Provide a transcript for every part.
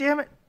damn it.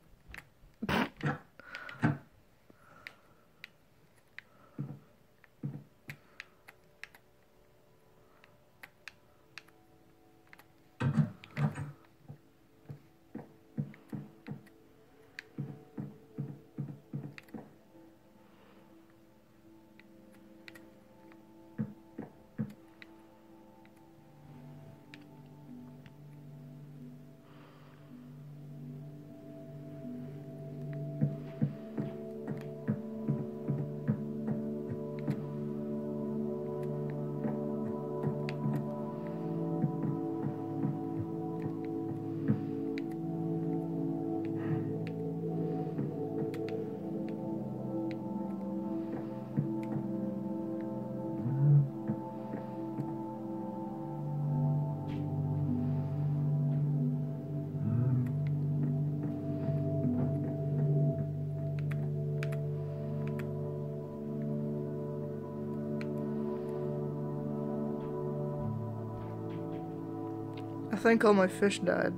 I think all my fish died.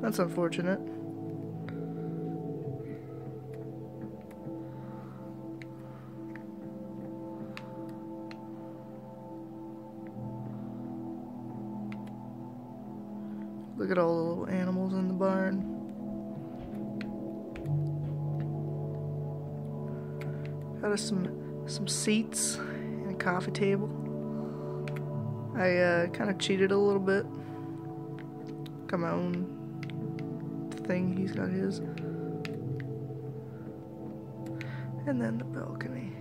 That's unfortunate. Look at all the little animals in the barn. Got us some some seats and a coffee table. I uh, kind of cheated a little bit. Got my own thing. He's got his. And then the balcony.